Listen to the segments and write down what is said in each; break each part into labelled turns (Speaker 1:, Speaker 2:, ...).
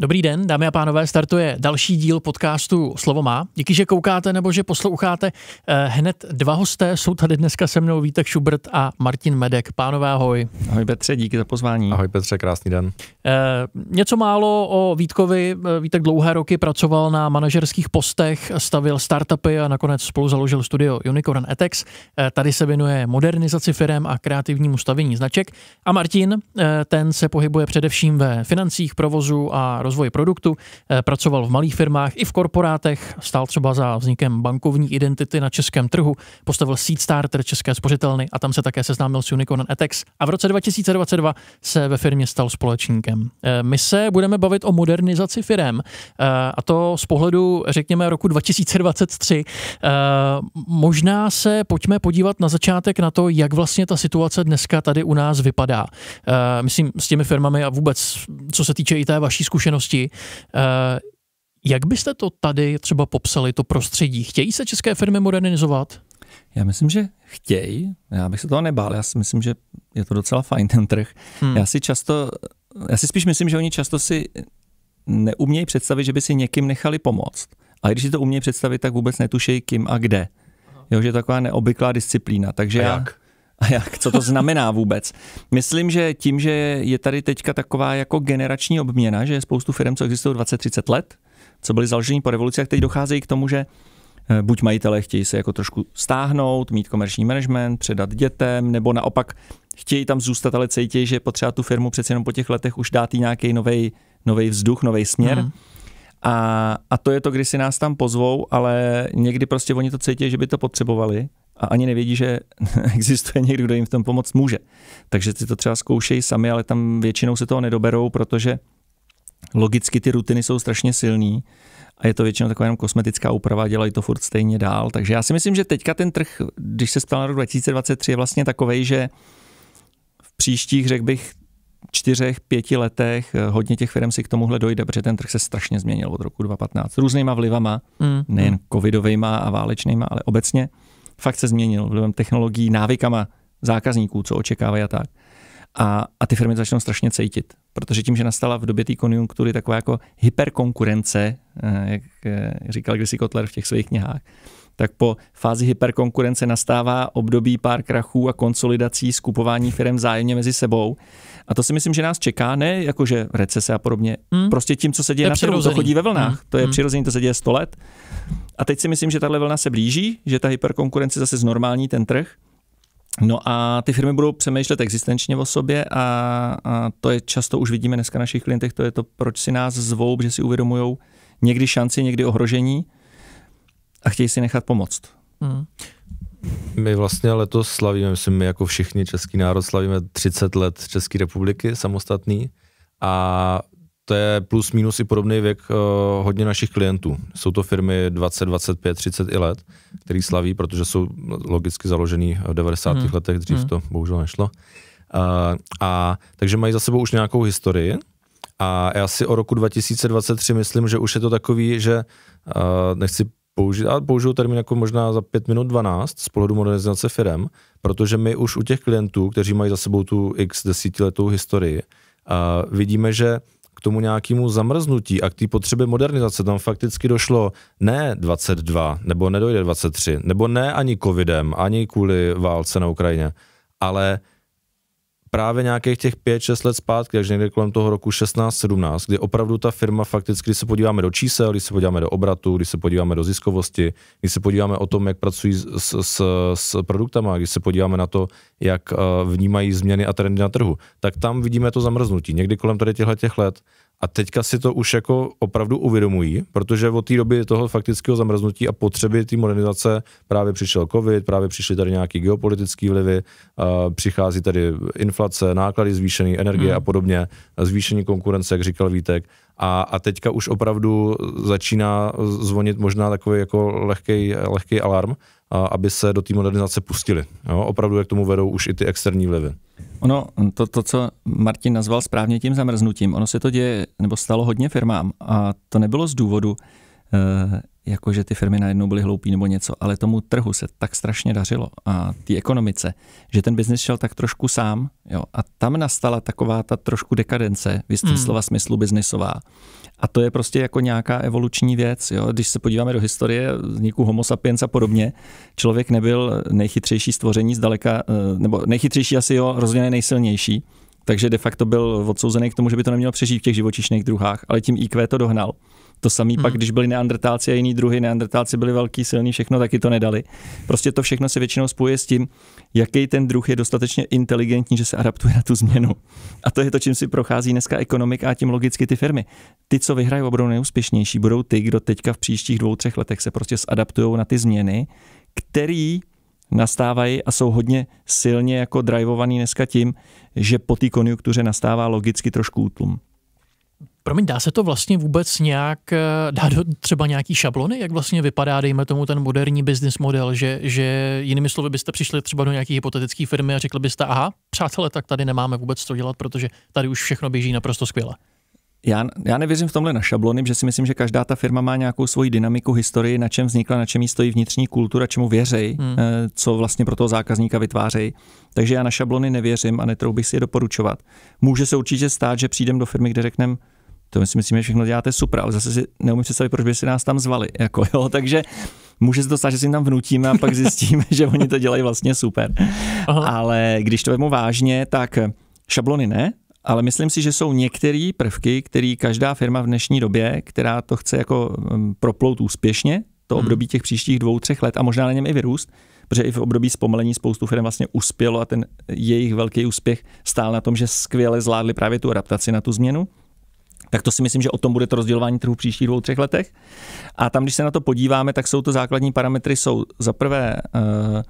Speaker 1: Dobrý den, dámy a pánové, startuje další díl podcastu Slovo má. Díky, že koukáte nebo že posloucháte. Eh, hned dva hosté jsou tady dneska se mnou Vítek Šubert a Martin Medek. Pánové, ahoj.
Speaker 2: Ahoj Petře, díky za pozvání.
Speaker 3: Ahoj Petře, krásný den.
Speaker 1: Eh, něco málo o Vítkovi. Eh, Vítek dlouhé roky pracoval na manažerských postech, stavil startupy a nakonec spolu založil studio Unicorn Etex. Tady se věnuje modernizaci firm a kreativnímu stavění značek. A Martin, ten se pohybuje především ve financích, provozu a rozvoji produktu, eh, pracoval v malých firmách i v korporátech, stál třeba za vznikem bankovní identity na českém trhu, postavil Seed Starter České spořitelny a tam se také seznámil s Unicorn Etex a v roce 2022 se ve firmě stal společníkem. Eh, my se budeme bavit o modernizaci firm eh, a to z pohledu, řekněme, roku 2023. Možná se pojďme podívat na začátek na to, jak vlastně ta situace dneska tady u nás vypadá. Myslím s těmi firmami a vůbec, co se týče i té vaší zkušenosti, zkušenosti. Eh, jak byste to tady třeba popsali, to prostředí? Chtějí se české firmy modernizovat?
Speaker 2: Já myslím, že chtějí. Já bych se toho nebál. Já si myslím, že je to docela fajn ten trh. Hmm. Já si často, já si spíš myslím, že oni často si neumějí představit, že by si někým nechali pomoct. A když si to umějí představit, tak vůbec netušejí kým a kde. Jo, že je taková neobvyklá disciplína. Takže
Speaker 3: a
Speaker 2: já,
Speaker 3: jak?
Speaker 2: A jak, co to znamená vůbec? Myslím, že tím, že je tady teďka taková jako generační obměna, že je spoustu firm, co existují 20-30 let, co byly založeny po revoluci, a teď docházejí k tomu, že eh, buď majitelé chtějí se jako trošku stáhnout, mít komerční management, předat dětem, nebo naopak chtějí tam zůstat, ale cítí, že potřeba tu firmu přeci jenom po těch letech už dát nějaký nový vzduch, nový směr. Mm. A, a to je to, kdy si nás tam pozvou, ale někdy prostě oni to cítí, že by to potřebovali a ani nevědí, že existuje někdo, kdo jim v tom pomoct může. Takže si to třeba zkoušejí sami, ale tam většinou se toho nedoberou, protože logicky ty rutiny jsou strašně silný a je to většinou taková jenom kosmetická úprava, dělají to furt stejně dál. Takže já si myslím, že teďka ten trh, když se stal na rok 2023, je vlastně takový, že v příštích, řekl bych, čtyřech, pěti letech eh, hodně těch firm si k tomuhle dojde, protože ten trh se strašně změnil od roku 2015. Různýma vlivama, mm. nejen covidovejma a válečnýma, ale obecně fakt se změnil vlivem technologií, návykama zákazníků, co očekávají a tak. A, a ty firmy začnou strašně cítit, protože tím, že nastala v době té konjunktury taková jako hyperkonkurence, eh, jak eh, říkal kdysi Kotler v těch svých knihách, tak po fázi hyperkonkurence nastává období pár krachů a konsolidací, skupování firm vzájemně mezi sebou. A to si myslím, že nás čeká, ne jakože recese a podobně, hmm. prostě tím, co se děje na trhu, to chodí ve vlnách. Hmm. To je hmm. přirozený, to se děje 100 let. A teď si myslím, že tahle vlna se blíží, že ta hyperkonkurence zase znormální ten trh. No a ty firmy budou přemýšlet existenčně o sobě a, a to je často už vidíme dneska na našich klientech, to je to, proč si nás zvou, že si uvědomují někdy šanci, někdy ohrožení a chtějí si nechat pomoct. Hmm.
Speaker 3: My vlastně letos slavíme, myslím, my jako všichni český národ slavíme 30 let České republiky samostatný a to je plus minus i podobný věk uh, hodně našich klientů. Jsou to firmy 20, 25, 30 i let, který slaví, protože jsou logicky založený v 90. Hmm. letech, dřív hmm. to bohužel nešlo. Uh, a takže mají za sebou už nějakou historii a já si o roku 2023 myslím, že už je to takový, že uh, nechci použít, a použiju termín jako možná za 5 minut 12 z pohledu modernizace firm, protože my už u těch klientů, kteří mají za sebou tu x desítiletou historii, uh, vidíme, že k tomu nějakému zamrznutí a k té potřebě modernizace tam fakticky došlo ne 22, nebo nedojde 23, nebo ne ani covidem, ani kvůli válce na Ukrajině, ale právě nějakých těch 5-6 let zpátky, takže někde kolem toho roku 16-17, kdy opravdu ta firma fakticky, když se podíváme do čísel, když se podíváme do obratu, když se podíváme do ziskovosti, když se podíváme o tom, jak pracují s, s, s produktama, když se podíváme na to, jak uh, vnímají změny a trendy na trhu, tak tam vidíme to zamrznutí. Někdy kolem tady těchto těch let a teďka si to už jako opravdu uvědomují, protože od té doby toho faktického zamrznutí a potřeby té modernizace právě přišel covid, právě přišly tady nějaké geopolitické vlivy, přichází tady inflace, náklady zvýšené, energie hmm. a podobně, zvýšení konkurence, jak říkal Vítek. A, a teďka už opravdu začíná zvonit možná takový jako lehký, lehký alarm, a aby se do té modernizace pustili. Jo? Opravdu, jak tomu vedou už i ty externí vlivy.
Speaker 2: Ono, to, to, co Martin nazval správně tím zamrznutím, ono se to děje, nebo stalo hodně firmám a to nebylo z důvodu, eh, jako že ty firmy najednou byly hloupí nebo něco, ale tomu trhu se tak strašně dařilo a té ekonomice, že ten biznis šel tak trošku sám jo, a tam nastala taková ta trošku dekadence, v jistém hmm. slova smyslu biznisová. A to je prostě jako nějaká evoluční věc. Jo. Když se podíváme do historie vzniku homo sapiens a podobně, člověk nebyl nejchytřejší stvoření zdaleka, eh, nebo nejchytřejší asi jo, rozhodně nejsilnější, takže de facto byl odsouzený k tomu, že by to neměl přežít v těch živočišných druhách, ale tím IQ to dohnal. To samý hmm. pak, když byli neandertálci a jiný druhy, neandertálci byli velký, silní, všechno taky to nedali. Prostě to všechno se většinou spojuje s tím, jaký ten druh je dostatečně inteligentní, že se adaptuje na tu změnu. A to je to, čím si prochází dneska ekonomika a tím logicky ty firmy. Ty, co vyhrají, budou nejúspěšnější, budou ty, kdo teďka v příštích dvou, třech letech se prostě zadaptují na ty změny, který nastávají a jsou hodně silně jako drivovaný dneska tím, že po té konjunktuře nastává logicky trošku útlum.
Speaker 1: Promiň, dá se to vlastně vůbec nějak, eh, dá do třeba nějaký šablony, jak vlastně vypadá, dejme tomu, ten moderní business model, že, že jinými slovy byste přišli třeba do nějaké hypotetické firmy a řekli byste, aha, přátelé, tak tady nemáme vůbec co dělat, protože tady už všechno běží naprosto skvěle.
Speaker 2: Já, já nevěřím v tomhle na šablony, že si myslím, že každá ta firma má nějakou svoji dynamiku, historii, na čem vznikla, na čem jí stojí vnitřní kultura, čemu věřej, hmm. Eh, co vlastně pro toho zákazníka vytvářejí. Takže já na šablony nevěřím a netrou bych si je doporučovat. Může se určitě stát, že přijdem do firmy, kde řekneme, to my si myslíme, že všechno děláte super, ale zase si neumím představit, proč by si nás tam zvali. Jako, jo, takže může se to stát, že si jim tam vnutíme a pak zjistíme, že oni to dělají vlastně super. Aha. Ale když to vemu vážně, tak šablony ne, ale myslím si, že jsou některé prvky, které každá firma v dnešní době, která to chce jako mm, proplout úspěšně, to hmm. období těch příštích dvou, třech let a možná na něm i vyrůst, protože i v období zpomalení spoustu firm vlastně uspělo a ten jejich velký úspěch stál na tom, že skvěle zvládli právě tu adaptaci na tu změnu. Tak to si myslím, že o tom bude to rozdělování trhu v příštích dvou, třech letech. A tam, když se na to podíváme, tak jsou to základní parametry, jsou za prvé uh,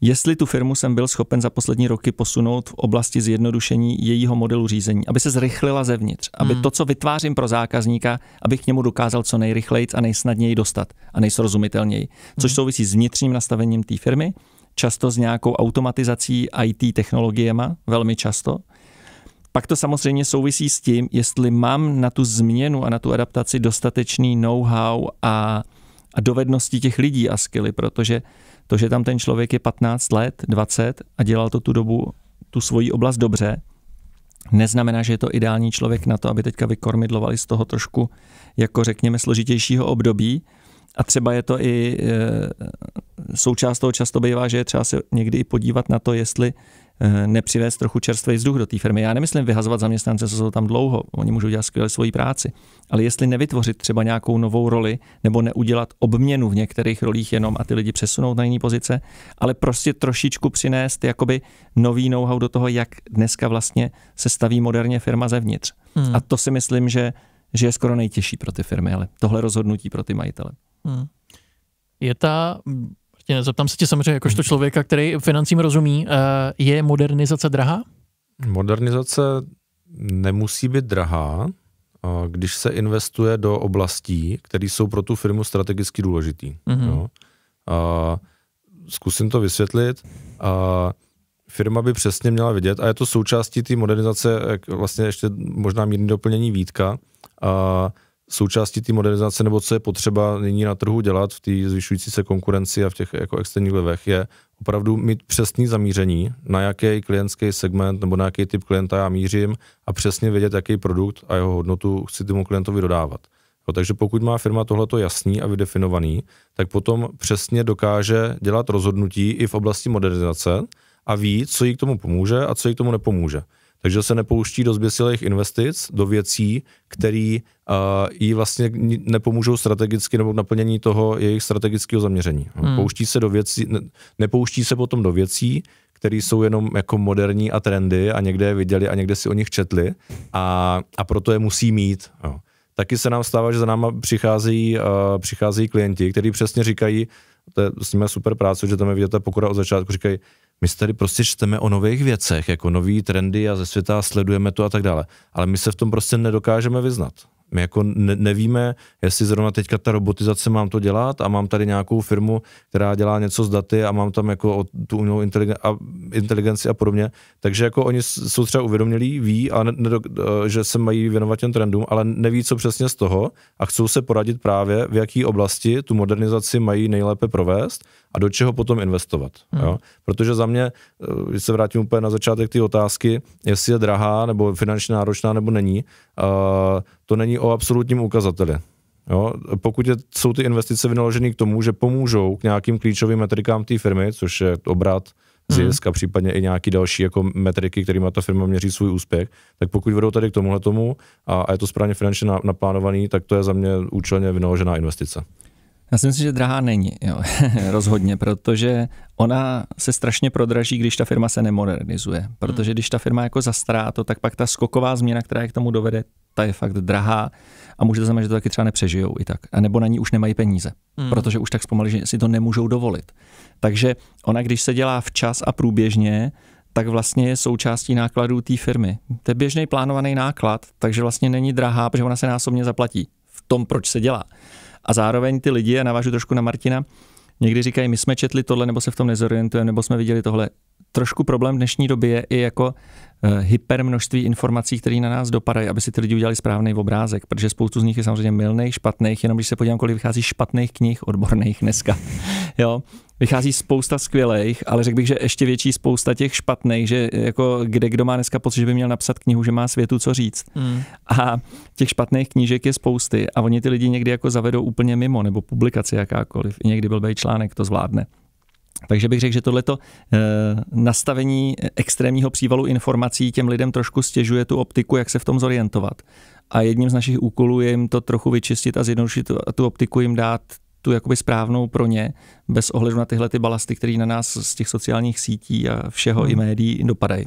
Speaker 2: jestli tu firmu jsem byl schopen za poslední roky posunout v oblasti zjednodušení jejího modelu řízení, aby se zrychlila zevnitř, aby hmm. to, co vytvářím pro zákazníka, abych k němu dokázal co nejrychleji a nejsnadněji dostat a nejsrozumitelněji, což hmm. souvisí s vnitřním nastavením té firmy, často s nějakou automatizací IT technologiema, velmi často. Pak to samozřejmě souvisí s tím, jestli mám na tu změnu a na tu adaptaci dostatečný know-how a, a dovednosti těch lidí a skily, protože to, že tam ten člověk je 15 let, 20 a dělal to tu dobu, tu svoji oblast dobře, neznamená, že je to ideální člověk na to, aby teďka vykormidlovali z toho trošku, jako řekněme, složitějšího období. A třeba je to i e, součást toho často bývá, že je třeba se někdy i podívat na to, jestli nepřivést trochu čerstvý vzduch do té firmy. Já nemyslím vyhazovat zaměstnance, co jsou tam dlouho, oni můžou dělat skvěle svoji práci, ale jestli nevytvořit třeba nějakou novou roli nebo neudělat obměnu v některých rolích jenom a ty lidi přesunout na jiné pozice, ale prostě trošičku přinést jakoby nový know-how do toho, jak dneska vlastně se staví moderně firma zevnitř. Hmm. A to si myslím, že, že je skoro nejtěžší pro ty firmy, ale tohle rozhodnutí pro ty majitele. Hmm.
Speaker 1: Je ta Tě zeptám se tě samozřejmě jakožto člověka, který financím rozumí. Eh, je modernizace drahá?
Speaker 3: Modernizace nemusí být drahá, když se investuje do oblastí, které jsou pro tu firmu strategicky důležitý. Mm-hmm. Jo. A zkusím to vysvětlit. A firma by přesně měla vidět, a je to součástí té modernizace, vlastně ještě možná mírný doplnění výtka, a součástí té modernizace, nebo co je potřeba nyní na trhu dělat v té zvyšující se konkurenci a v těch jako externích vlivech, je opravdu mít přesný zamíření, na jaký klientský segment nebo na jaký typ klienta já mířím a přesně vědět, jaký produkt a jeho hodnotu chci tomu klientovi dodávat. Jo, takže pokud má firma tohleto jasný a vydefinovaný, tak potom přesně dokáže dělat rozhodnutí i v oblasti modernizace a ví, co jí k tomu pomůže a co jí k tomu nepomůže takže se nepouští do zběsilých investic, do věcí, které uh, jí vlastně nepomůžou strategicky nebo naplnění toho jejich strategického zaměření. Hmm. Pouští se do věcí, ne, nepouští se potom do věcí, které jsou jenom jako moderní a trendy a někde je viděli a někde si o nich četli a, a proto je musí mít. Jo. Taky se nám stává, že za náma přicházejí, uh, přicházejí klienti, kteří přesně říkají, to je s nimi super práce, že tam je vidět pokora od začátku, říkají, my tady prostě čteme o nových věcech, jako nový trendy a ze světa sledujeme to a tak dále. Ale my se v tom prostě nedokážeme vyznat. My jako ne, nevíme, jestli zrovna teďka ta robotizace mám to dělat a mám tady nějakou firmu, která dělá něco s daty a mám tam jako tu umělou inteligen, a, inteligenci a podobně. Takže jako oni jsou třeba uvědomělí, ví, a ne, že se mají věnovat těm trendům, ale neví, co přesně z toho a chcou se poradit právě, v jaký oblasti tu modernizaci mají nejlépe provést a do čeho potom investovat. Hmm. Jo? Protože za mě, eh, když se vrátím úplně na začátek ty otázky, jestli je drahá nebo finančně náročná nebo není, uh, to není o absolutním ukazateli. Jo? Pokud je, jsou ty investice vynaloženy k tomu, že pomůžou k nějakým klíčovým metrikám té firmy, což je obrat, zisk hmm. a případně i nějaký další jako metriky, kterými ta firma měří svůj úspěch, tak pokud vedou tady k tomuhle tomu a, a je to správně finančně naplánovaný, tak to je za mě účelně vynaložená investice.
Speaker 2: Já si myslím, že drahá není, jo. rozhodně, protože ona se strašně prodraží, když ta firma se nemodernizuje. Protože když ta firma jako zastará to, tak pak ta skoková změna, která je k tomu dovede, ta je fakt drahá a může to znamenat, že to taky třeba nepřežijou i tak. A nebo na ní už nemají peníze, hmm. protože už tak zpomalí, že si to nemůžou dovolit. Takže ona, když se dělá včas a průběžně, tak vlastně je součástí nákladů té firmy. To je běžný plánovaný náklad, takže vlastně není drahá, protože ona se násobně zaplatí v tom, proč se dělá. A zároveň ty lidi, a navážu trošku na Martina, někdy říkají, my jsme četli tohle, nebo se v tom nezorientujeme, nebo jsme viděli tohle. Trošku problém v dnešní době je i jako uh, hypermnožství informací, které na nás dopadají, aby si ty lidi udělali správný obrázek, protože spoustu z nich je samozřejmě milných, špatných, jenom když se podívám, kolik vychází špatných knih odborných dneska. jo, vychází spousta skvělých, ale řekl bych, že ještě větší spousta těch špatných, že jako kde kdo má dneska pocit, že by měl napsat knihu, že má světu co říct. Mm. A těch špatných knížek je spousty a oni ty lidi někdy jako zavedou úplně mimo, nebo publikaci jakákoliv. I někdy byl článek, to zvládne. Takže bych řekl, že tohleto e, nastavení extrémního přívalu informací těm lidem trošku stěžuje tu optiku, jak se v tom zorientovat. A jedním z našich úkolů je jim to trochu vyčistit a zjednodušit tu optiku, jim dát tu jakoby správnou pro ně, bez ohledu na tyhle ty balasty, které na nás z těch sociálních sítí a všeho hmm. i médií dopadají.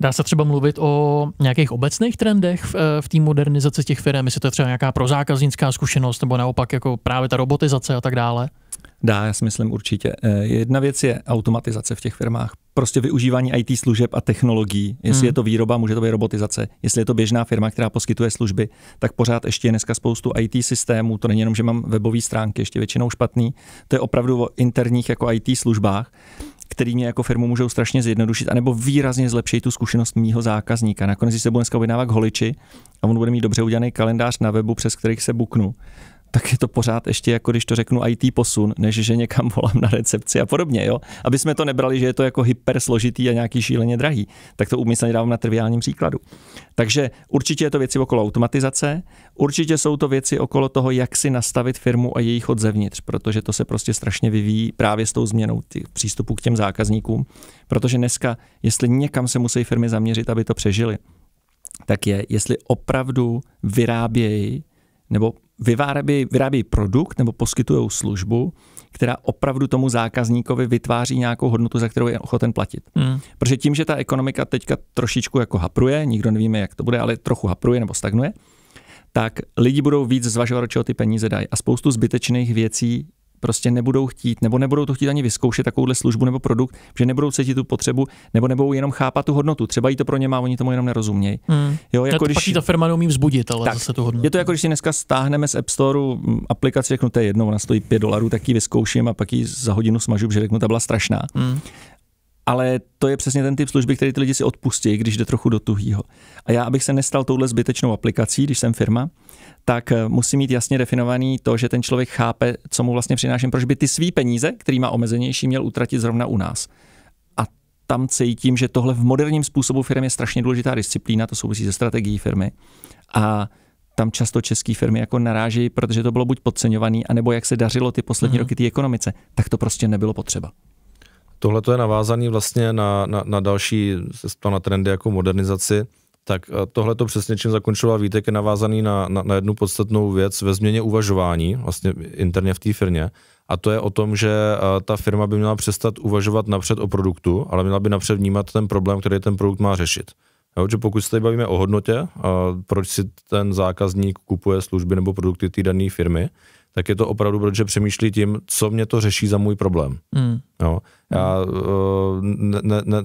Speaker 1: Dá se třeba mluvit o nějakých obecných trendech v, v té modernizaci těch firm, jestli to je třeba nějaká prozákaznická zkušenost, nebo naopak jako právě ta robotizace a tak dále?
Speaker 2: Dá, já si myslím určitě. Eh, jedna věc je automatizace v těch firmách. Prostě využívání IT služeb a technologií. Jestli hmm. je to výroba, může to být robotizace. Jestli je to běžná firma, která poskytuje služby, tak pořád ještě je dneska spoustu IT systémů. To není jenom, že mám webové stránky, ještě většinou špatný. To je opravdu o interních jako IT službách který mě jako firmu můžou strašně zjednodušit, anebo výrazně zlepšit tu zkušenost mýho zákazníka. Nakonec, se budu dneska objednávat holiči a on bude mít dobře udělaný kalendář na webu, přes kterých se buknu, tak je to pořád ještě jako když to řeknu IT posun, než že někam volám na recepci a podobně, jo. Aby jsme to nebrali, že je to jako hyper složitý a nějaký šíleně drahý, tak to úmyslně dávám na triviálním příkladu. Takže určitě je to věci okolo automatizace, určitě jsou to věci okolo toho, jak si nastavit firmu a její chod zevnitř, protože to se prostě strašně vyvíjí právě s tou změnou těch přístupů k těm zákazníkům, protože dneska, jestli někam se musí firmy zaměřit, aby to přežili, tak je, jestli opravdu vyrábějí nebo vyrábějí, vyrábějí produkt nebo poskytují službu, která opravdu tomu zákazníkovi vytváří nějakou hodnotu, za kterou je ochoten platit. Hmm. Protože tím, že ta ekonomika teďka trošičku jako hapruje, nikdo nevíme, jak to bude, ale trochu hapruje nebo stagnuje, tak lidi budou víc zvažovat, čeho ty peníze dají. A spoustu zbytečných věcí prostě nebudou chtít, nebo nebudou to chtít ani vyzkoušet takovouhle službu nebo produkt, že nebudou cítit tu potřebu, nebo nebudou jenom chápat tu hodnotu. Třeba jí to pro ně má, oni tomu jenom nerozumějí.
Speaker 1: Hmm. Jo, jako když, ta firma neumí vzbudit, ale tak, zase tu hodnotu.
Speaker 2: Je to jako když si dneska stáhneme z App Store aplikaci, řeknu, to je jedno, ona stojí 5 dolarů, tak ji vyzkouším a pak ji za hodinu smažu, že řeknu, ta byla strašná. Hmm ale to je přesně ten typ služby, který ty lidi si odpustí, když jde trochu do tuhýho. A já, abych se nestal touhle zbytečnou aplikací, když jsem firma, tak eh, musí mít jasně definovaný to, že ten člověk chápe, co mu vlastně přináším, proč by ty svý peníze, který má omezenější, měl utratit zrovna u nás. A tam cítím, že tohle v moderním způsobu firmy je strašně důležitá disciplína, to souvisí se strategií firmy. A tam často české firmy jako narážejí, protože to bylo buď podceňovaný, anebo jak se dařilo ty poslední mm-hmm. roky té ekonomice, tak to prostě nebylo potřeba.
Speaker 3: Tohle je navázaný vlastně na, na, na další na trendy jako modernizaci. Tak tohle to přesně, čím zakončoval Vítek, je navázaný na, na, na jednu podstatnou věc ve změně uvažování, vlastně interně v té firmě. A to je o tom, že ta firma by měla přestat uvažovat napřed o produktu, ale měla by napřed vnímat ten problém, který ten produkt má řešit. Jo, že pokud se tady bavíme o hodnotě, a proč si ten zákazník kupuje služby nebo produkty té dané firmy, tak je to opravdu, protože přemýšlí tím, co mě to řeší za můj problém. Mm. Jo. Já uh, ne, ne, ne,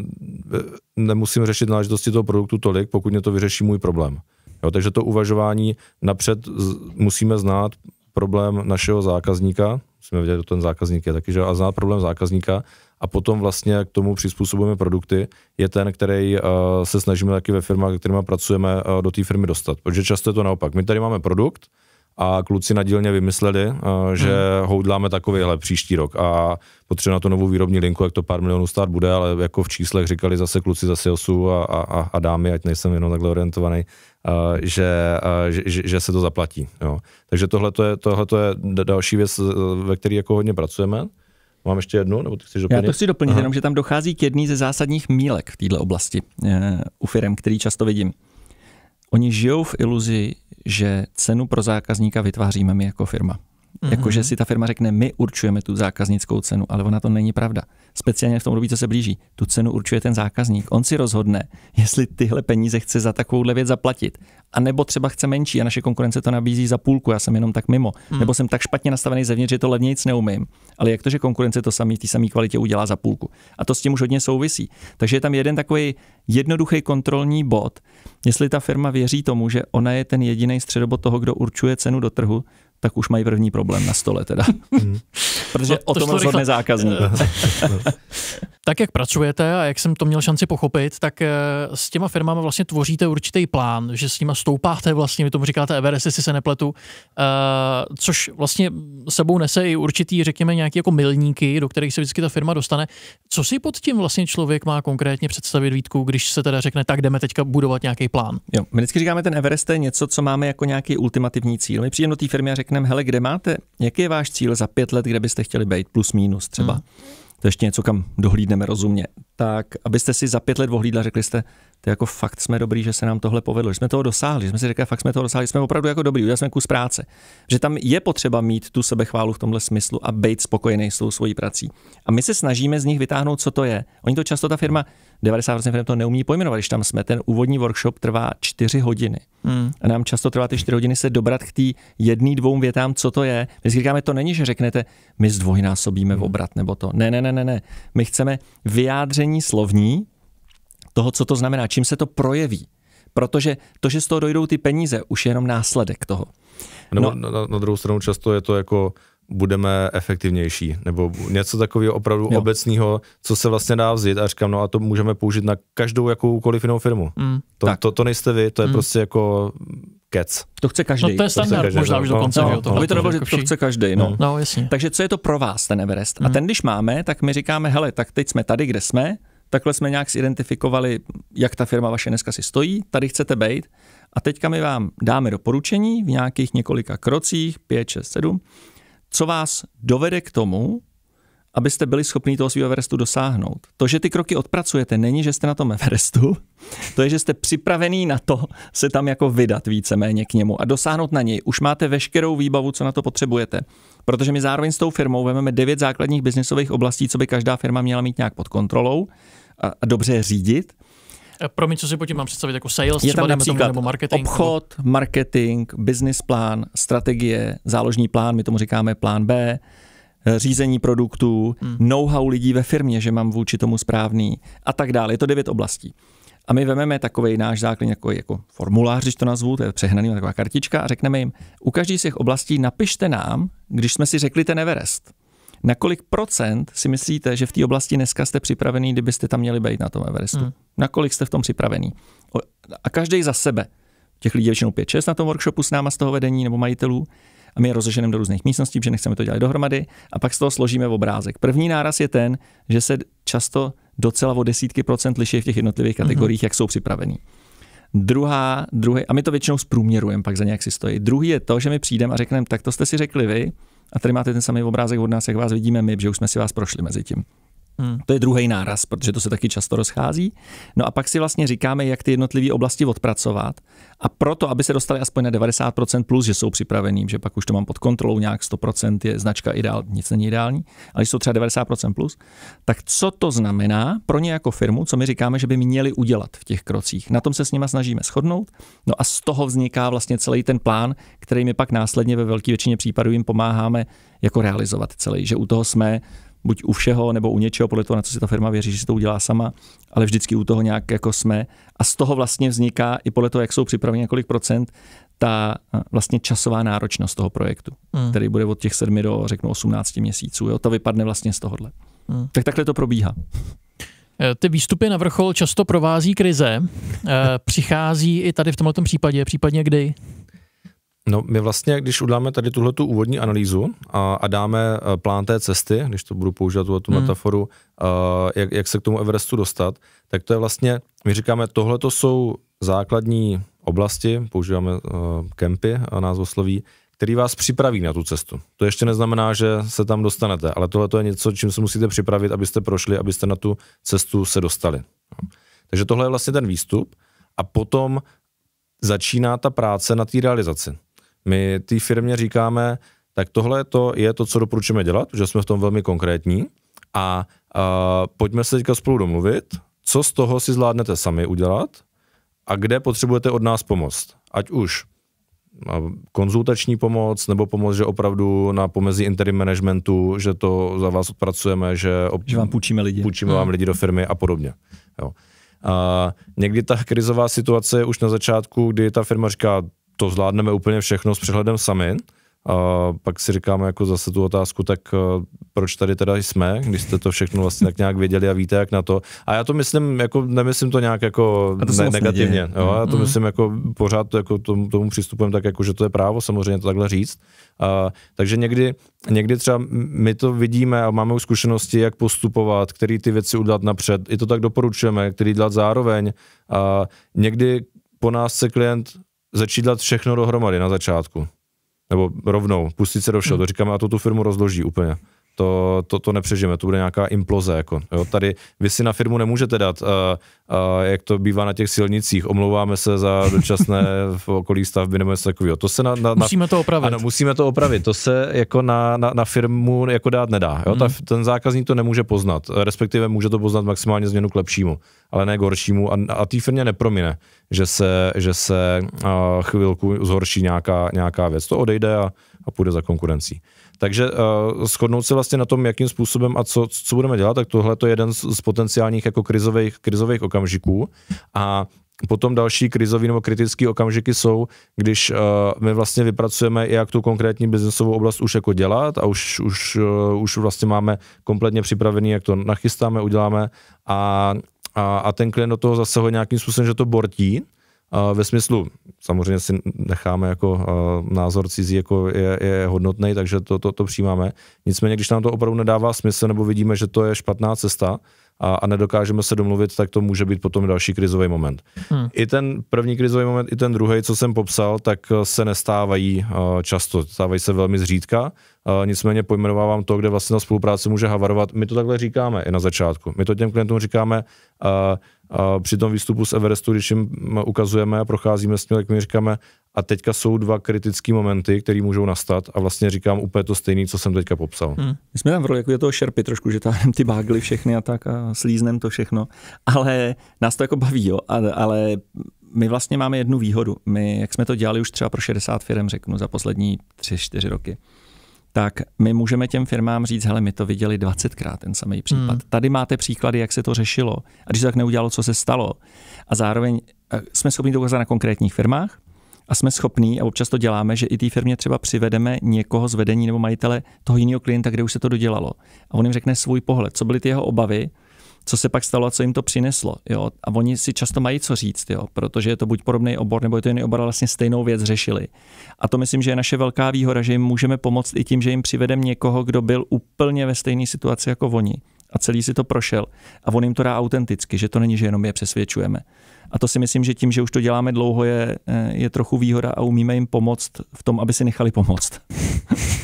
Speaker 3: nemusím řešit náležitosti toho produktu tolik, pokud mě to vyřeší můj problém. Jo, takže to uvažování napřed musíme znát problém našeho zákazníka, musíme vědět, kdo ten zákazník je taky, že a znát problém zákazníka a potom vlastně k tomu přizpůsobujeme produkty, je ten, který uh, se snažíme taky ve firmách, kterými pracujeme, uh, do té firmy dostat. Protože často je to naopak. My tady máme produkt, a kluci na dílně vymysleli, uh, že hmm. houdláme takovýhle příští rok a potřebujeme na to novou výrobní linku, jak to pár milionů stát bude, ale jako v číslech říkali zase kluci za salesu a, a, a dámy, ať nejsem jenom takhle orientovaný, že, uh, že, že, že se to zaplatí. Jo. Takže tohle je, tohleto je další věc, ve které jako hodně pracujeme. Mám ještě jednu, nebo ty chceš doplnit?
Speaker 2: Já to chci doplnit, Aha. jenom, že tam dochází k jedný ze zásadních mílek v této oblasti u firm, který často vidím. Oni žijou v iluzi, že cenu pro zákazníka vytváříme my jako firma. Mm-hmm. Jakože si ta firma řekne, my určujeme tu zákaznickou cenu, ale ona to není pravda. Speciálně v tom období, co se blíží. Tu cenu určuje ten zákazník. On si rozhodne, jestli tyhle peníze chce za takovouhle věc zaplatit. A nebo třeba chce menší a naše konkurence to nabízí za půlku, já jsem jenom tak mimo. Mm. Nebo jsem tak špatně nastavený zevnitř, že to levnějc neumím. Ale jak to, že konkurence to samý v té samé kvalitě udělá za půlku. A to s tím už hodně souvisí. Takže je tam jeden takový jednoduchý kontrolní bod, jestli ta firma věří tomu, že ona je ten jediný středobod toho, kdo určuje cenu do trhu, tak už mají první problém na stole teda. Hmm. Protože no, o tom rozhodne zákazník.
Speaker 1: tak jak pracujete a jak jsem to měl šanci pochopit, tak eh, s těma firmama vlastně tvoříte určitý plán, že s nima stoupáte vlastně, vy tomu říkáte Everest, jestli se nepletu, uh, což vlastně sebou nese i určitý, řekněme, nějaký jako milníky, do kterých se vždycky ta firma dostane. Co si pod tím vlastně člověk má konkrétně představit Vítku, když se teda řekne, tak jdeme teďka budovat nějaký plán?
Speaker 2: Jo, my vždycky říkáme, ten Everest je něco, co máme jako nějaký ultimativní cíl. My přijdeme do té firmy a řekneme, hele, kde máte, jaký je váš cíl za pět let, kde byste chtěli být, plus minus třeba. Hmm to ještě něco, kam dohlídneme rozumně, tak abyste si za pět let ohlídla, řekli jste, to jako fakt jsme dobrý, že se nám tohle povedlo, že jsme toho dosáhli, že jsme si řekli, fakt jsme toho dosáhli, jsme opravdu jako dobrý, udělali jsme kus práce. Že tam je potřeba mít tu sebechválu v tomhle smyslu a být spokojený s tou svojí prací. A my se snažíme z nich vytáhnout, co to je. Oni to často ta firma, 90% firm to neumí pojmenovat, když tam jsme, ten úvodní workshop trvá 4 hodiny. Hmm. A nám často trvá ty 4 hodiny se dobrat k té jedný, dvou větám, co to je. My si říkáme, to není, že řeknete, my zdvojnásobíme v obrat nebo to. Ne, ne, ne, ne, ne. My chceme vyjádření slovní, toho, co to znamená, čím se to projeví. Protože to, že z toho dojdou ty peníze, už je jenom následek toho.
Speaker 3: No, na, na, na druhou stranu často je to jako budeme efektivnější, nebo něco takového opravdu jo. obecného, co se vlastně dá vzít a říkám, no a to můžeme použít na každou jakoukoliv jinou firmu. Mm, to, to, to nejste vy, to je mm. prostě jako kec.
Speaker 2: To chce každý.
Speaker 1: No to je standard, to možná no, už dokonce. No,
Speaker 2: to, to, to, to chce každý. No.
Speaker 1: no, jasně.
Speaker 2: Takže co je to pro vás, ten Everest? Mm. A ten, když máme, tak my říkáme, hele, tak teď jsme tady, kde jsme, Takhle jsme nějak zidentifikovali, jak ta firma vaše dneska si stojí, tady chcete být. A teďka my vám dáme doporučení v nějakých několika krocích, 5, 6, 7, co vás dovede k tomu, abyste byli schopni toho svého Everestu dosáhnout. To, že ty kroky odpracujete, není, že jste na tom Everestu, to je, že jste připravený na to se tam jako vydat víceméně k němu a dosáhnout na něj. Už máte veškerou výbavu, co na to potřebujete. Protože my zároveň s tou firmou vezmeme devět základních biznisových oblastí, co by každá firma měla mít nějak pod kontrolou a, a dobře řídit.
Speaker 1: Pro mě, co si pod tím mám představit, jako sales,
Speaker 2: je tam
Speaker 1: třeba,
Speaker 2: například tomu, nebo marketing? Obchod, nebo... marketing, business plán, strategie, záložní plán, my tomu říkáme plán B, eh, řízení produktů, hmm. know-how lidí ve firmě, že mám vůči tomu správný a tak dále. Je to devět oblastí. A my vememe takový náš základní jako, jako formulář, když to nazvu, to je přehnaný, taková kartička a řekneme jim, u každý z těch oblastí napište nám, když jsme si řekli ten Everest. Na kolik procent si myslíte, že v té oblasti dneska jste připravený, kdybyste tam měli být na tom Everestu? Hmm. Na kolik jste v tom připravený? A každý za sebe. Těch lidí je většinou 5-6 na tom workshopu s náma z toho vedení nebo majitelů a my je rozeženeme do různých místností, protože nechceme to dělat dohromady a pak z toho složíme v obrázek. První náraz je ten, že se často docela o desítky procent liší v těch jednotlivých mhm. kategoriích, mm-hmm. jak jsou připravení. Druhá, druhý, a my to většinou zprůměrujeme, pak za nějak si stojí. Druhý je to, že my přijdeme a řekneme, tak to jste si řekli vy, a tady máte ten samý obrázek od nás, jak vás vidíme my, že už jsme si vás prošli mezi tím. Hmm. To je druhý náraz, protože to se taky často rozchází. No a pak si vlastně říkáme, jak ty jednotlivé oblasti odpracovat. A proto, aby se dostali aspoň na 90% plus, že jsou připravený, že pak už to mám pod kontrolou, nějak 100% je značka ideál, nic není ideální, ale jsou třeba 90% plus, tak co to znamená pro ně jako firmu, co my říkáme, že by měli udělat v těch krocích. Na tom se s nimi snažíme shodnout. No a z toho vzniká vlastně celý ten plán, který my pak následně ve velké většině případů jim pomáháme jako realizovat celý, že u toho jsme buď u všeho nebo u něčeho, podle toho, na co si ta firma věří, že si to udělá sama, ale vždycky u toho nějak jako jsme. A z toho vlastně vzniká i podle toho, jak jsou připraveni několik procent, ta vlastně časová náročnost toho projektu, hmm. který bude od těch sedmi do, řeknu, 18 měsíců. Jo? To vypadne vlastně z tohohle. Hmm. Tak takhle to probíhá.
Speaker 1: Eh, ty výstupy na vrchol často provází krize. Eh, přichází i tady v tomto případě, případně kdy?
Speaker 3: No, my vlastně, když uděláme tady tuhle tu úvodní analýzu a, a dáme eh, plán té cesty, když to budu používat tuhle tu hmm. metaforu, uh, jak, jak se k tomu Everestu dostat, tak to je vlastně, my říkáme, tohle to jsou základní oblasti, používáme uh, kempy a názvosloví, který vás připraví na tu cestu. To ještě neznamená, že se tam dostanete, ale tohle je něco, čím se musíte připravit, abyste prošli, abyste na tu cestu se dostali. Takže tohle je vlastně ten výstup a potom začíná ta práce na té realizaci. My té firmě říkáme, tak tohle to je to, co doporučujeme dělat, že jsme v tom velmi konkrétní a, a pojďme se teďka spolu domluvit, co z toho si zvládnete sami udělat a kde potřebujete od nás pomoc. Ať už konzultační pomoc nebo pomoc, že opravdu na pomezí interim managementu, že to za vás odpracujeme, že,
Speaker 2: ob... že vám půjčíme lidi.
Speaker 3: Půjčíme vám lidi do firmy a podobně. Jo. A někdy ta krizová situace je už na začátku, kdy ta firma říká, to zvládneme úplně všechno s přehledem sami, a pak si říkáme jako zase tu otázku, tak eh, proč tady teda jsme, když jste to všechno vlastně tak nějak věděli a víte jak na to. A já to myslím, jako nemyslím to nějak jako to ne, negativně. Jo? Já to mm. myslím jako pořád jako tomu, tomu přistupujeme tak, jako, že to je právo samozřejmě to takhle říct. A, takže někdy, někdy třeba my to vidíme a máme už zkušenosti, jak postupovat, který ty věci udělat napřed. I to tak doporučujeme, který dělat zároveň. A někdy po nás se klient začít dělat všechno dohromady na začátku nebo rovnou, pustit se do všeho, hmm. to říkáme a to tu firmu rozloží úplně. To, to, to nepřežijeme, to bude nějaká imploze. Jako, jo. Tady vy si na firmu nemůžete dát, uh, uh, jak to bývá na těch silnicích, omlouváme se za dočasné v okolí stavby nebo něco takového. To se na, na,
Speaker 1: musíme to opravit.
Speaker 3: Ano, musíme to opravit. To se jako na, na, na firmu jako dát nedá. Jo. Hmm. Ta, ten zákazník to nemůže poznat, respektive může to poznat maximálně změnu k lepšímu, ale ne k horšímu a, a té firmě nepromine že se, že se uh, chvilku zhorší nějaká, nějaká věc. To odejde a, a půjde za konkurencí. Takže uh, shodnout se vlastně na tom, jakým způsobem a co, co budeme dělat, tak tohle je jeden z, z potenciálních jako krizových, krizových okamžiků. A Potom další krizový nebo kritický okamžiky jsou, když uh, my vlastně vypracujeme, jak tu konkrétní biznesovou oblast už jako dělat a už, už, uh, už vlastně máme kompletně připravený, jak to nachystáme, uděláme a a, a ten klient do toho zase ho nějakým způsobem, že to bortí, ve smyslu, samozřejmě si necháme jako názor cizí, jako je, je hodnotný, takže to, to, to přijímáme. Nicméně, když nám to opravdu nedává smysl, nebo vidíme, že to je špatná cesta, a, a nedokážeme se domluvit, tak to může být potom další krizový moment. Hmm. I ten první krizový moment, i ten druhý, co jsem popsal, tak se nestávají uh, často, stávají se velmi zřídka, uh, nicméně pojmenovávám to, kde vlastně ta spolupráce může havarovat. My to takhle říkáme i na začátku. My to těm klientům říkáme, uh, a při tom výstupu z Everestu, když jim ukazujeme a procházíme s tím, tak my říkáme, a teďka jsou dva kritické momenty, které můžou nastat a vlastně říkám úplně to stejné, co jsem teďka popsal. Hmm.
Speaker 2: My jsme tam v roli jako je toho šerpy trošku, že táhneme ty bágly všechny a tak a slíznem to všechno, ale nás to jako baví, jo, ale, ale my vlastně máme jednu výhodu. My, jak jsme to dělali už třeba pro 60 firm, řeknu, za poslední 3-4 roky, tak my můžeme těm firmám říct, hele, my to viděli 20krát, ten samý případ. Hmm. Tady máte příklady, jak se to řešilo. A když se tak neudělalo, co se stalo. A zároveň eh, jsme schopni to ukázat na konkrétních firmách a jsme schopní, a občas to děláme, že i té firmě třeba přivedeme někoho z vedení nebo majitele toho jiného klienta, kde už se to dodělalo. A on jim řekne svůj pohled, co byly ty jeho obavy, co se pak stalo a co jim to přineslo. Jo? A oni si často mají co říct, jo? protože je to buď podobný obor, nebo je to jiný obor, ale vlastně stejnou věc řešili. A to myslím, že je naše velká výhoda, že jim můžeme pomoct i tím, že jim přivedeme někoho, kdo byl úplně ve stejné situaci jako oni a celý si to prošel. A on jim to dá autenticky, že to není, že jenom je přesvědčujeme. A to si myslím, že tím, že už to děláme dlouho, je, je trochu výhoda a umíme jim pomoct v tom, aby si nechali pomoct.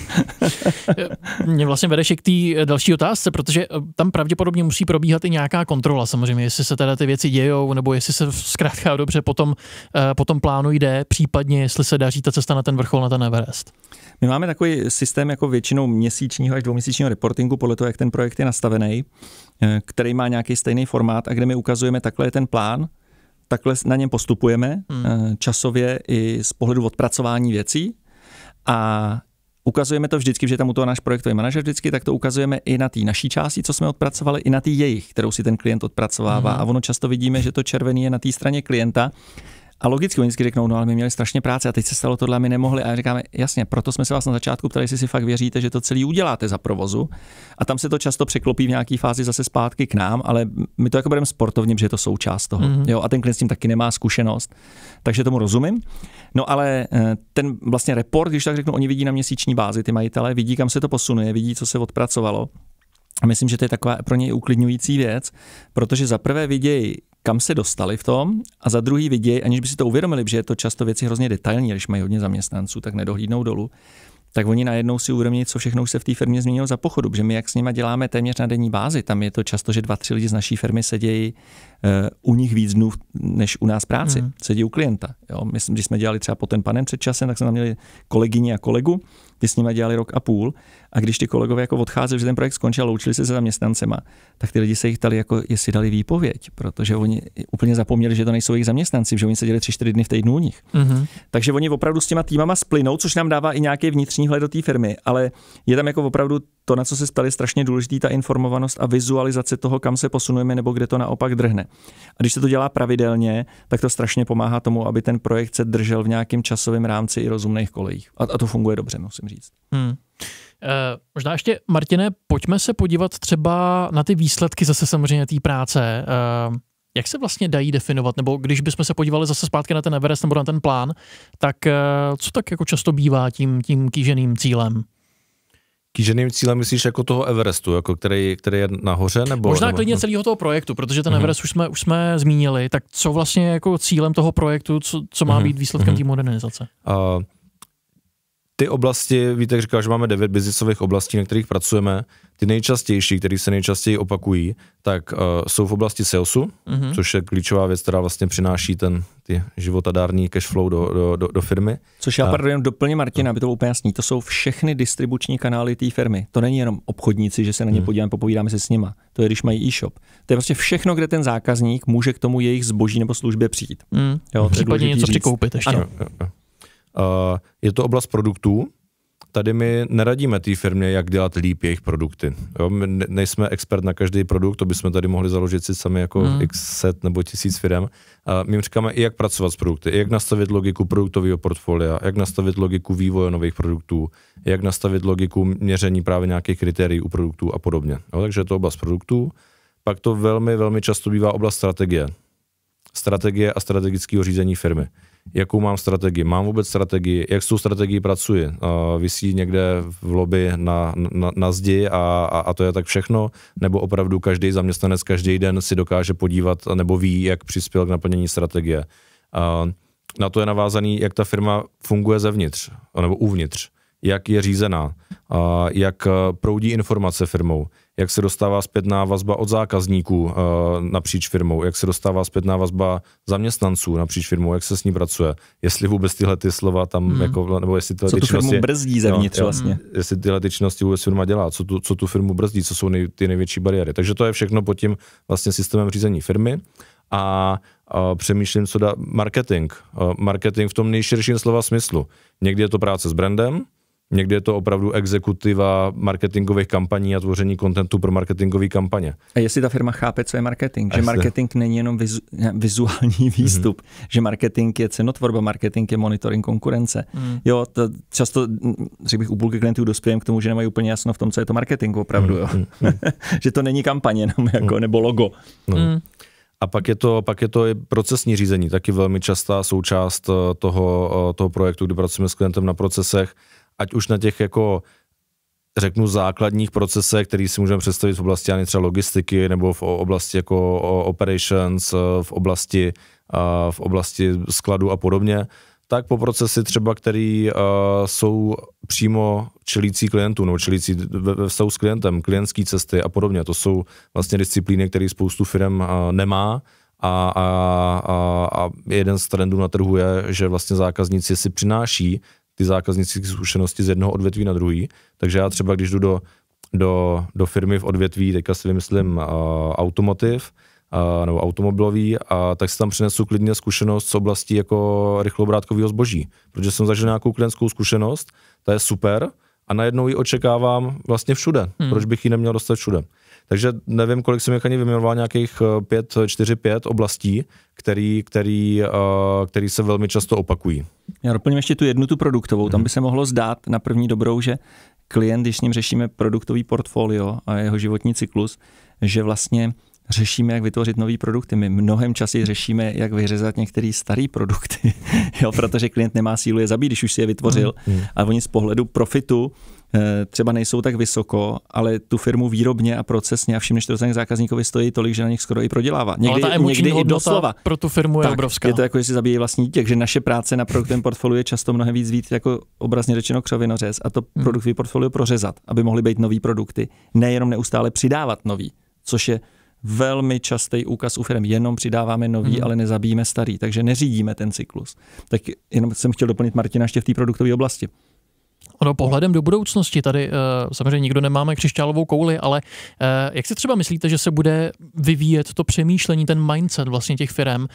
Speaker 1: Mě vlastně vedeš k té další otázce, protože eh, tam pravděpodobně musí probíhat i nějaká kontrola samozřejmě, jestli se teda ty věci dějou, nebo jestli se zkrátka dobře potom, eh, potom plánu jde, případně jestli se daří ta cesta na ten vrchol, na ten Everest.
Speaker 2: My máme takový systém jako většinou měsíčního až dvouměsíčního reportingu podle toho, jak ten projekt je nastavený, eh, který má nějaký stejný formát a kde my ukazujeme, takhle je ten plán, takhle na něm postupujeme hmm. časově i z pohledu odpracování věcí a ukazujeme to vždycky, že tam u toho náš projektový manažer vždycky, tak to ukazujeme i na té naší části, co jsme odpracovali, i na té jejich, kterou si ten klient odpracovává. Mm. A ono často vidíme, že to červený je na té straně klienta a logicky oni vždycky řeknou, no ale my měli strašně práce a teď se stalo tohle a my nemohli. A říkáme, jasně, proto jsme se vás na začátku ptali, jestli si fakt věříte, že to celý uděláte za provozu. A tam se to často překlopí v nějaké fázi zase zpátky k nám, ale my to jako bereme sportovně, že je to součást toho. Mm-hmm. Jo, a ten klient s tím taky nemá zkušenost. Takže tomu rozumím. No ale eh, ten vlastně report, když tak řeknu, oni vidí na měsíční bázi, ty majitele, vidí, kam se to posunuje, vidí, co se odpracovalo. A myslím, že to je taková pro něj uklidňující věc, protože za prvé vidějí, kam se dostali v tom a za druhý vidějí, aniž by si to uvědomili, že je to často věci hrozně detailní, když mají hodně zaměstnanců, tak nedohlídnou dolů, tak oni najednou si uvědomí, co všechno už se v té firmě změnilo za pochodu, že my jak s nimi děláme téměř na denní bázi, tam je to často, že dva, tři lidi z naší firmy sedějí uh, u nich víc dnů než u nás práci, mm. sedí u klienta. Jo? My, když jsme dělali třeba po ten panem před časem, tak jsme tam měli kolegyni a kolegu, ty s nimi dělali rok a půl a když ty kolegové jako odcházeli, že ten projekt skončil a loučili se se zaměstnancema, tak ty lidi se jich ptali, jako jestli dali výpověď, protože oni úplně zapomněli, že to nejsou jejich zaměstnanci, že oni seděli tři, čtyři dny v týdnu u nich. Mm-hmm. Takže oni opravdu s těma týmama splynou, což nám dává i nějaký vnitřní hled do té firmy, ale je tam jako opravdu to, na co se stali strašně důležitý, ta informovanost a vizualizace toho, kam se posunujeme nebo kde to naopak drhne. A když se to dělá pravidelně, tak to strašně pomáhá tomu, aby ten projekt se držel v nějakém časovém rámci i rozumných kolejích. A, a to funguje dobře, musím říct. Hmm.
Speaker 1: Eh, možná ještě, Martine, pojďme se podívat třeba na ty výsledky zase samozřejmě té práce. Eh, jak se vlastně dají definovat? Nebo když bychom se podívali zase zpátky na ten Everest nebo na ten plán, tak eh, co tak jako často bývá tím, tím kýženým cílem?
Speaker 3: Kýženým cílem myslíš jako toho Everestu, jako který, který je nahoře? Nebo,
Speaker 1: Možná
Speaker 3: nebo...
Speaker 1: klidně celého toho projektu, protože ten uh-huh. Everest už jsme, už jsme zmínili, tak co vlastně jako cílem toho projektu, co, co má uh-huh. být výsledkem uh-huh. té modernizace? Uh,
Speaker 3: ty oblasti, víte, jak říkal, že máme devět biznisových oblastí, na kterých pracujeme. Ty nejčastější, které se nejčastěji opakují, tak uh, jsou v oblasti salesu, mm-hmm. což je klíčová věc, která vlastně přináší ten ty životadární cash flow do, do, do, do firmy.
Speaker 2: Což já, a, pardon, doplně Martina, aby to bylo úplně jasný. To jsou všechny distribuční kanály té firmy. To není jenom obchodníci, že se na ně mm. podíváme, popovídáme se s nima. To je, když mají e-shop. To je prostě všechno, kde ten zákazník může k tomu jejich zboží nebo službě přijít.
Speaker 1: Mm. Jo, Případně něco říct. přikoupit ještě. Ano. Jo, jo.
Speaker 3: Je to oblast produktů. Tady my neradíme té firmě, jak dělat líp jejich produkty. Jo, my nejsme expert na každý produkt, to bychom tady mohli založit si sami jako hmm. x set nebo tisíc firm. Uh, my jim říkáme i jak pracovat s produkty, jak nastavit logiku produktového portfolia, jak nastavit logiku vývoje nových produktů, jak nastavit logiku měření právě nějakých kritérií u produktů a podobně. Jo, takže je to oblast produktů. Pak to velmi, velmi často bývá oblast strategie. Strategie a strategického řízení firmy jakou mám strategii. Mám vůbec strategii, jak s tou strategií pracuji. Uh, vysí někde v lobby na, na, na zdi a, a, a to je tak všechno, nebo opravdu každý zaměstnanec každý den si dokáže podívat nebo ví, jak přispěl k naplnění strategie. Uh, na to je navázaný, jak ta firma funguje zevnitř, nebo uvnitř, jak je řízená, uh, jak proudí informace firmou, jak se dostává zpětná vazba od zákazníků uh, napříč firmou, jak se dostává zpětná vazba zaměstnanců napříč firmou, jak se s ní pracuje, jestli vůbec tyhle ty slova tam, hmm. jako, nebo jestli tyhle
Speaker 2: co ty činnosti... brzdí zevnitř no, vlastně.
Speaker 3: Jestli tyhle ty činnosti vůbec firma dělá, co tu, co tu firmu brzdí, co jsou nej, ty největší bariéry. Takže to je všechno pod tím vlastně systémem řízení firmy a a přemýšlím, co dá marketing. Marketing v tom nejširším slova smyslu. Někdy je to práce s brandem, Někdy je to opravdu exekutiva marketingových kampaní a tvoření kontentu pro marketingové kampaně.
Speaker 2: A jestli ta firma chápe, co je marketing, že marketing není jenom vizu, vizuální mhm. výstup, mm-hmm. že marketing je cenotvorba, marketing je monitoring konkurence. Mm. Jo, to často, řekl bych, u půlky klientů dospějeme k tomu, že nemají úplně jasno v tom, co je to marketing opravdu. Mm. Jo. Mm. že to není kampaně jenom jako, mm. nebo logo. No. Mm.
Speaker 3: A pak je, to, pak je to i procesní řízení, taky velmi častá součást eh, toho, eh, toho projektu, kdy pracujeme s klientem na procesech ať už na těch jako řeknu základních procesech, který si můžeme představit v oblasti ani třeba logistiky nebo v oblasti jako operations, v oblasti, v oblasti skladu a podobně, tak po procesy třeba, který uh, jsou přímo čelící klientů nebo čelící ve, vztahu s klientem, klientské cesty a podobně. To jsou vlastně disciplíny, které spoustu firm nemá a, a, a, a jeden z trendů na trhu je, že vlastně zákazníci si přináší ty zákaznické zkušenosti z jednoho odvětví na druhý. Takže já třeba, když jdu do, do, do firmy v odvětví, teďka si vymyslím uh, automotiv, uh, nebo automobilový, a tak si tam přinesu klidně zkušenost z oblasti jako rychlobrátkového zboží, protože jsem zažil nějakou klientskou zkušenost, ta je super, a najednou ji očekávám vlastně všude. Hmm. Proč bych ji neměl dostat všude? Takže nevím, kolik jsem jich ani vyjmenoval, nějakých eh, pět, čtyři, pět oblastí, který, který, uh, který se velmi často opakují.
Speaker 2: Já doplním ještě tu jednu tu produktovou. Tam hmm. by se mohlo zdát na první dobrou, že klient, když s ním řešíme produktový portfolio a jeho životní cyklus, že vlastně řešíme, jak vytvořit nový produkty. My mnohem časy řešíme, jak vyřezat některé staré produkty, jo, protože klient nemá sílu je zabít, když už si je vytvořil. Mm, mm. A oni z pohledu profitu eh, třeba nejsou tak vysoko, ale tu firmu výrobně a procesně a všim, než to zákazníkovi, stojí tolik, že na nich skoro i prodělává.
Speaker 1: Někdy, ale ta někdy i doslova. pro tu firmu je tak, obrovská.
Speaker 2: Je to jako, že si zabíjí vlastní dítě, že naše práce na produktovém portfoliu je často mnohem víc víc jako obrazně řečeno křovinořez a to hmm. produktový portfolio prořezat, aby mohly být nový produkty, nejenom neustále přidávat nový, což je velmi častý úkaz u firm. Jenom přidáváme nový, hmm. ale nezabíjíme starý, takže neřídíme ten cyklus. Tak jenom jsem chtěl doplnit Martina ještě v té produktové oblasti.
Speaker 1: Ono pohledem do budoucnosti, tady uh, samozřejmě nikdo nemáme křišťálovou kouli, ale uh, jak si třeba myslíte, že se bude vyvíjet to přemýšlení, ten mindset vlastně těch firm uh,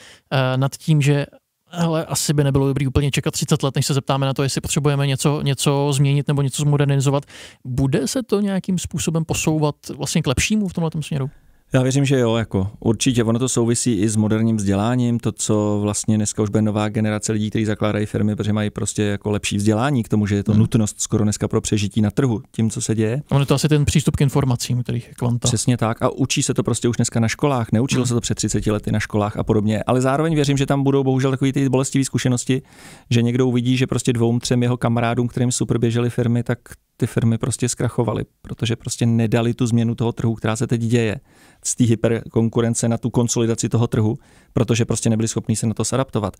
Speaker 1: nad tím, že ale asi by nebylo dobrý úplně čekat 30 let, než se zeptáme na to, jestli potřebujeme něco, něco změnit nebo něco zmodernizovat. Bude se to nějakým způsobem posouvat vlastně k lepšímu v tomhle směru?
Speaker 2: Já věřím, že jo, jako určitě. Ono to souvisí i s moderním vzděláním, to, co vlastně dneska už bude nová generace lidí, kteří zakládají firmy, protože mají prostě jako lepší vzdělání k tomu, že je to hmm. nutnost skoro dneska pro přežití na trhu, tím, co se děje.
Speaker 1: Ono to asi ten přístup k informacím, kterých je kvanta.
Speaker 2: Přesně tak. A učí se to prostě už dneska na školách. Neučilo hmm. se to před 30 lety na školách a podobně. Ale zároveň věřím, že tam budou bohužel takové ty bolestivé zkušenosti, že někdo uvidí, že prostě dvou, třem jeho kamarádům, kterým super běžely firmy, tak ty firmy prostě zkrachovaly, protože prostě nedali tu změnu toho trhu, která se teď děje z té hyperkonkurence na tu konsolidaci toho trhu, protože prostě nebyli schopni se na to adaptovat.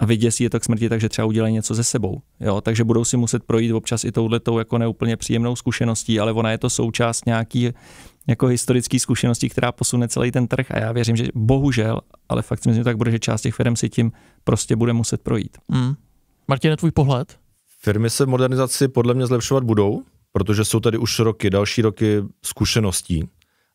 Speaker 2: A vyděsí je to k smrti, takže třeba udělají něco ze sebou. Jo? Takže budou si muset projít občas i touhletou jako neúplně příjemnou zkušeností, ale ona je to součást nějaký jako historický zkušeností, která posune celý ten trh a já věřím, že bohužel, ale fakt si myslím, že tak bude, že část těch firm si tím prostě bude muset projít. Mm.
Speaker 1: Martine, tvůj pohled?
Speaker 3: Firmy se modernizaci podle mě zlepšovat budou, protože jsou tady už roky, další roky zkušeností.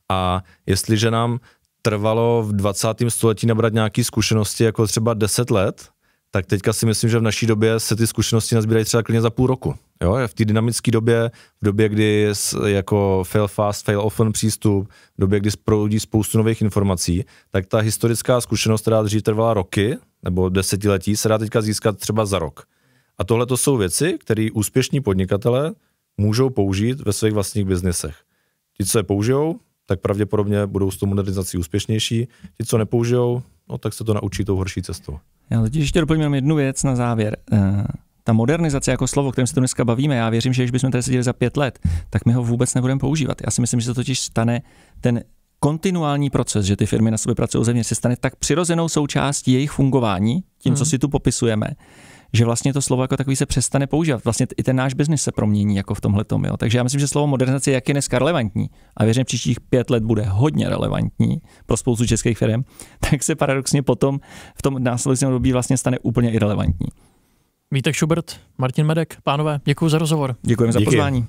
Speaker 3: A jestliže nám trvalo v 20. století nabrat nějaké zkušenosti jako třeba 10 let, tak teďka si myslím, že v naší době se ty zkušenosti nazbírají třeba klidně za půl roku. Jo? V té dynamické době, v době, kdy jako fail fast, fail often přístup, v době, kdy proudí spoustu nových informací, tak ta historická zkušenost, která dřív trvala roky nebo desetiletí, se dá teďka získat třeba za rok. A tohle to jsou věci, které úspěšní podnikatele můžou použít ve svých vlastních biznesech. Ti, co je použijou, tak pravděpodobně budou s tou modernizací úspěšnější. Ti, co nepoužijou, no, tak se to naučí tou horší cestou.
Speaker 2: Já teď ještě doplním jednu věc na závěr. Uh, ta modernizace jako slovo, o kterém se tu dneska bavíme, já věřím, že když bychom tady seděli za pět let, tak my ho vůbec nebudeme používat. Já si myslím, že se totiž stane ten kontinuální proces, že ty firmy na sobě pracují země, se stane tak přirozenou součástí jejich fungování, tím, hmm. co si tu popisujeme, že vlastně to slovo jako takový se přestane používat. Vlastně i ten náš biznis se promění jako v tomhle tom. Takže já myslím, že slovo modernizace jak je dneska relevantní a věřím, že příštích pět let bude hodně relevantní pro spoustu českých firm, tak se paradoxně potom v tom následujícím období vlastně stane úplně irrelevantní.
Speaker 1: Vítek Schubert, Martin Medek, pánové, děkuji za rozhovor.
Speaker 2: Děkujeme za pozvání.